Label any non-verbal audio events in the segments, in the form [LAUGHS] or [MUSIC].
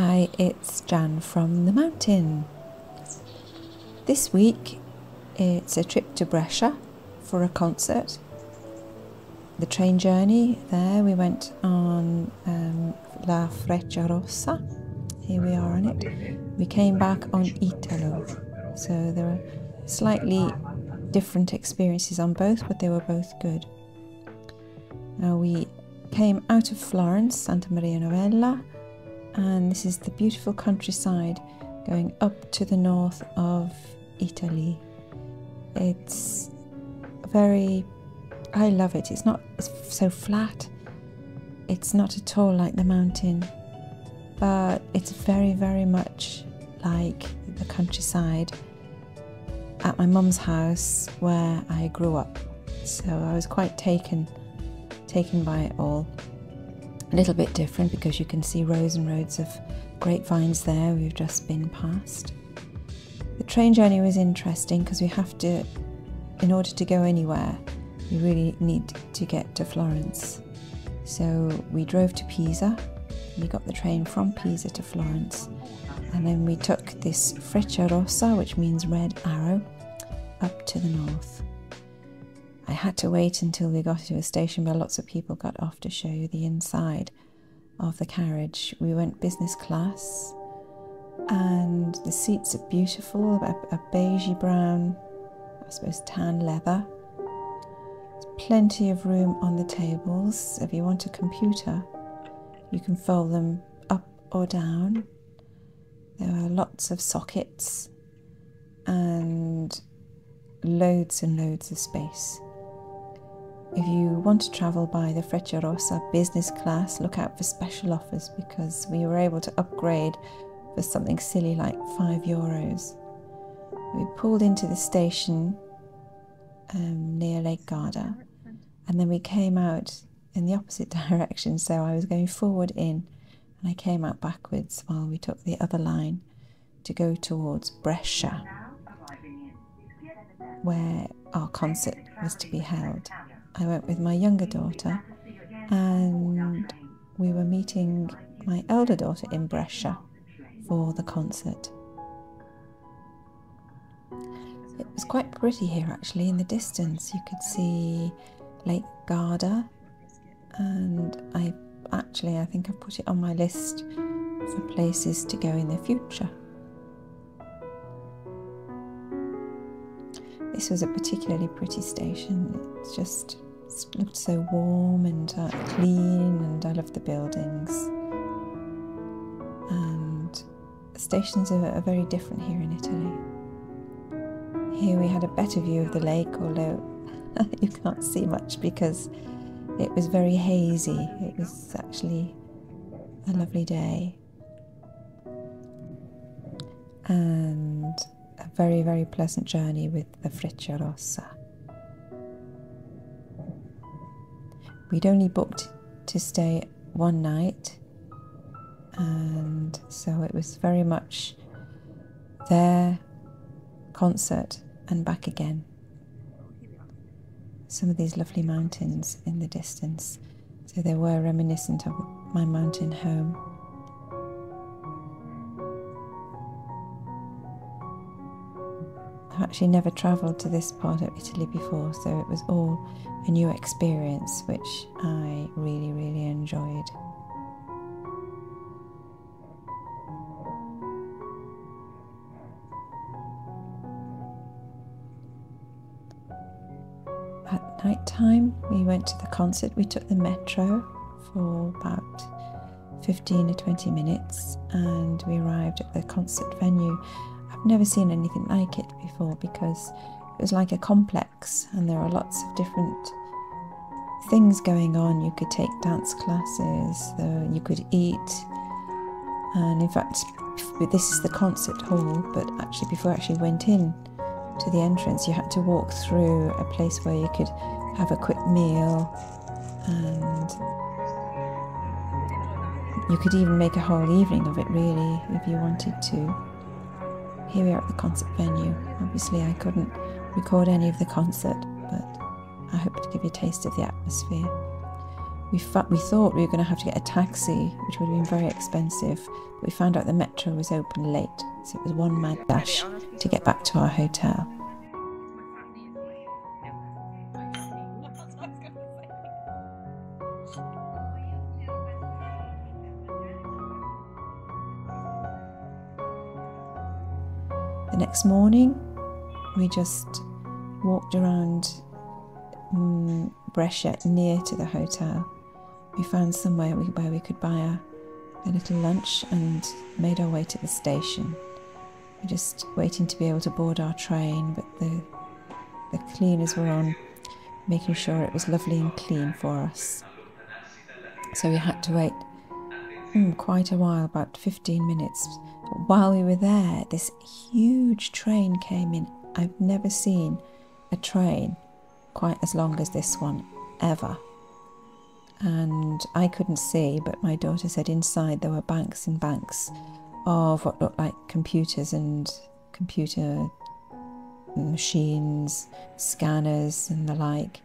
Hi, it's Jan from the mountain. This week it's a trip to Brescia for a concert. The train journey there, we went on um, La Frecciarossa. Here we are on it. We came back on Italo. So there are slightly different experiences on both, but they were both good. Now we came out of Florence, Santa Maria Novella, and this is the beautiful countryside going up to the north of Italy. It's very, I love it. It's not so flat, it's not at all like the mountain, but it's very, very much like the countryside at my mum's house where I grew up. So I was quite taken taken by it all. A little bit different because you can see rows and rows of grapevines there we've just been past. The train journey was interesting because we have to, in order to go anywhere, we really need to get to Florence. So we drove to Pisa, we got the train from Pisa to Florence, and then we took this Freccia Rossa, which means red arrow, up to the north. I had to wait until we got to a station where lots of people got off to show you the inside of the carriage. We went business class, and the seats are beautiful a, a beigey brown, I suppose tan leather. There's plenty of room on the tables. If you want a computer, you can fold them up or down. There are lots of sockets and loads and loads of space. If you want to travel by the Frecciarossa business class, look out for special offers because we were able to upgrade for something silly like five euros. We pulled into the station um, near Lake Garda and then we came out in the opposite [LAUGHS] direction. So I was going forward in and I came out backwards while we took the other line to go towards Brescia, where our concert was to be held. I went with my younger daughter, and we were meeting my elder daughter in Brescia for the concert. It was quite pretty here actually in the distance. You could see Lake Garda, and I actually I think I've put it on my list for places to go in the future. This was a particularly pretty station. It's just it looked so warm and uh, clean, and I loved the buildings. And the stations are, are very different here in Italy. Here we had a better view of the lake, although [LAUGHS] you can't see much because it was very hazy. It was actually a lovely day. And a very, very pleasant journey with the Frecciarossa. We'd only booked to stay one night, and so it was very much there, concert, and back again. Some of these lovely mountains in the distance, so they were reminiscent of my mountain home. Actually never travelled to this part of Italy before, so it was all a new experience which I really, really enjoyed. At night time, we went to the concert. We took the metro for about 15 or 20 minutes and we arrived at the concert venue. Never seen anything like it before because it was like a complex and there are lots of different things going on. You could take dance classes, you could eat, and in fact, this is the concert hall, but actually, before I actually went in to the entrance, you had to walk through a place where you could have a quick meal and you could even make a whole evening of it, really, if you wanted to. Here we are at the concert venue. Obviously, I couldn't record any of the concert, but I hope to give you a taste of the atmosphere. We, we thought we were going to have to get a taxi, which would have been very expensive. But we found out the metro was open late, so it was one mad dash to get back to our hotel. Next morning, we just walked around um, Brescia near to the hotel we found somewhere where we could buy a, a little lunch and made our way to the station. We're just waiting to be able to board our train, but the the cleaners were on, making sure it was lovely and clean for us. So we had to wait Mm, quite a while, about 15 minutes. While we were there, this huge train came in. I've never seen a train quite as long as this one ever and I couldn't see, but my daughter said inside there were banks and banks of what looked like computers and computer machines, scanners, and the like.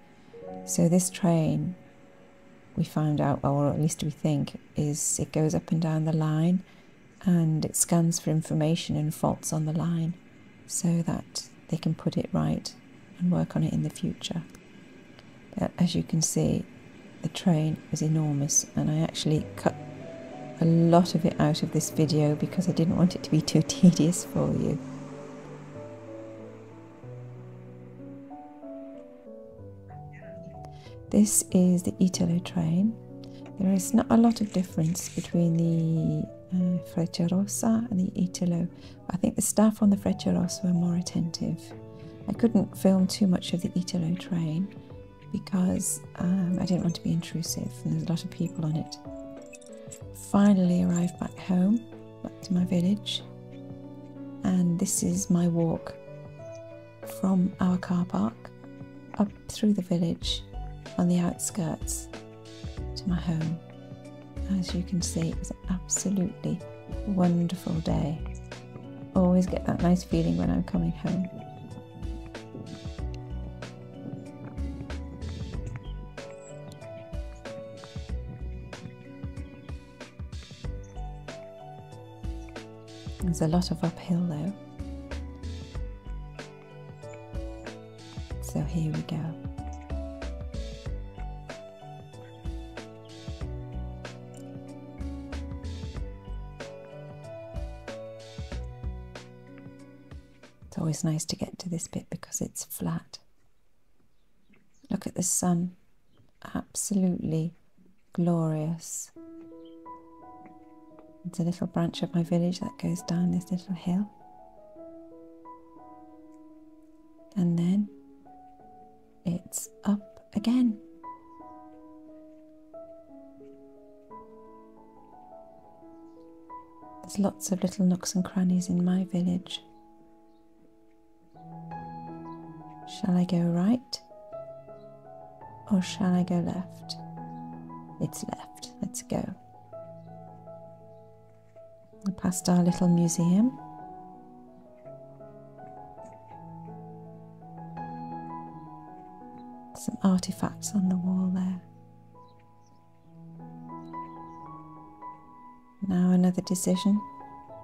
So, this train, we found out, or at least we think, is it goes up and down the line and it scans for information and faults on the line so that they can put it right and work on it in the future. But as you can see, the train was enormous and I actually cut a lot of it out of this video because I didn't want it to be too [LAUGHS] tedious for you. This is the Italo train. There is not a lot of difference between the uh, Frecciarossa and the Italo. I think the staff on the Frecciarossa were more attentive. I couldn't film too much of the Italo train because um, I didn't want to be intrusive and there's a lot of people on it. Finally arrived back home, back to my village, and this is my walk from our car park up through the village on the outskirts to my home. As you can see, it was an absolutely wonderful day. Always get that nice feeling when I'm coming home. There's a lot of uphill though. So here we go. Always nice to get to this bit because it's flat. Look at the sun, absolutely glorious. It's a little branch of my village that goes down this little hill. And then it's up again. There's lots of little nooks and crannies in my village. Shall I go right or shall I go left? It's left. Let's go past our little museum. Some artifacts on the wall there. Now another decision.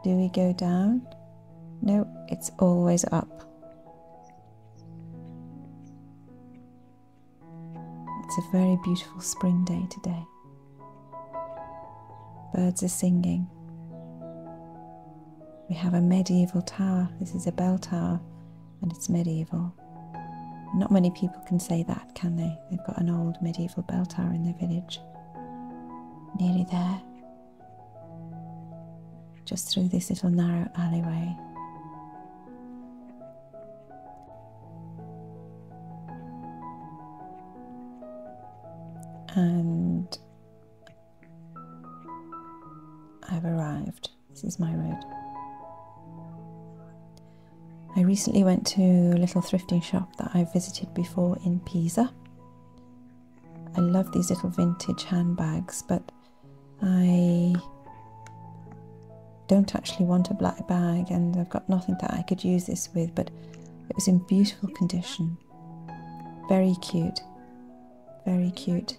Do we go down? No, it's always up. It's a very beautiful spring day today. Birds are singing. We have a medieval tower. This is a bell tower and it's medieval. Not many people can say that, can they? They've got an old medieval bell tower in their village. Nearly there. Just through this little narrow alleyway. And I've arrived. This is my road. I recently went to a little thrifting shop that I visited before in Pisa. I love these little vintage handbags, but I don't actually want a black bag and I've got nothing that I could use this with, but it was in beautiful condition. Very cute. Very cute.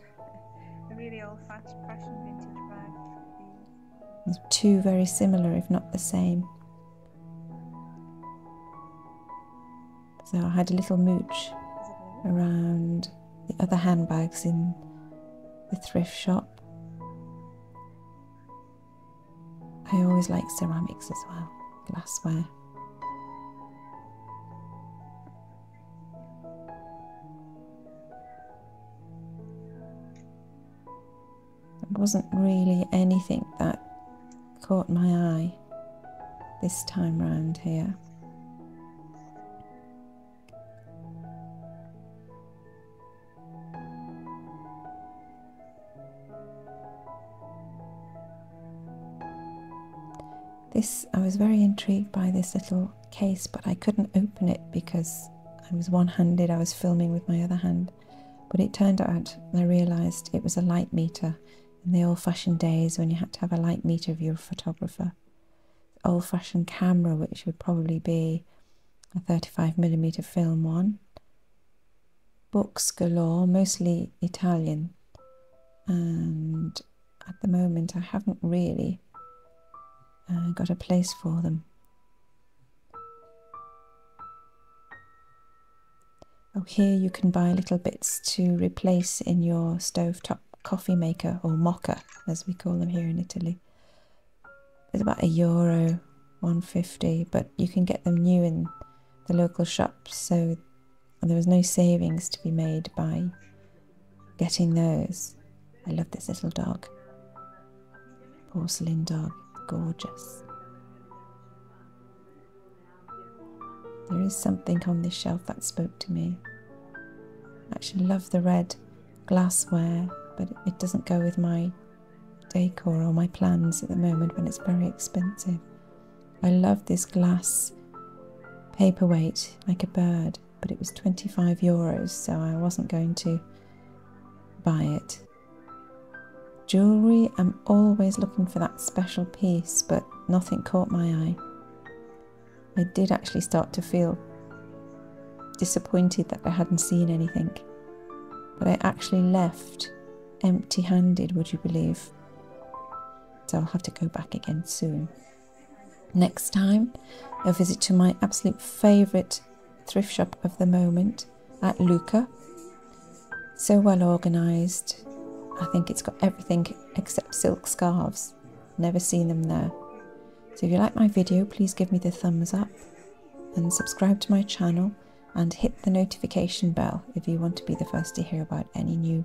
Two very similar, if not the same. So I had a little mooch around the other handbags in the thrift shop. I always like ceramics as well, glassware. Wasn't really anything that caught my eye this time round here. This, I was very intrigued by this little case, but I couldn't open it because I was one handed, I was filming with my other hand. But it turned out, I realised it was a light meter in the old fashioned days when you had to have a light meter if you were a photographer. Old fashioned camera, which would probably be a 35mm film one. Books galore, mostly Italian. And at the moment, I haven't really uh, got a place for them. Oh, here you can buy little bits to replace in your stovetop coffee maker or moka, as we call them here in Italy. It's about a euro, 150, but you can get them new in the local shops, so there was no savings to be made by getting those. I love this little dog, porcelain dog gorgeous. There is something on this shelf that spoke to me. I actually love the red glassware, but it doesn't go with my decor or my plans at the moment when it's very expensive. I love this glass paperweight like a bird, but it was 25 euros, so I wasn't going to buy it. Jewellery, I'm always looking for that special piece, but nothing caught my eye. I did actually start to feel disappointed that I hadn't seen anything, but I actually left empty handed, would you believe? So I'll have to go back again soon. Next time, a visit to my absolute favourite thrift shop of the moment at Lucca. So well organised, I think it's got everything except silk scarves. Never seen them there. So if you like my video, please give me the thumbs up and subscribe to my channel and hit the notification bell if you want to be the first to hear about any new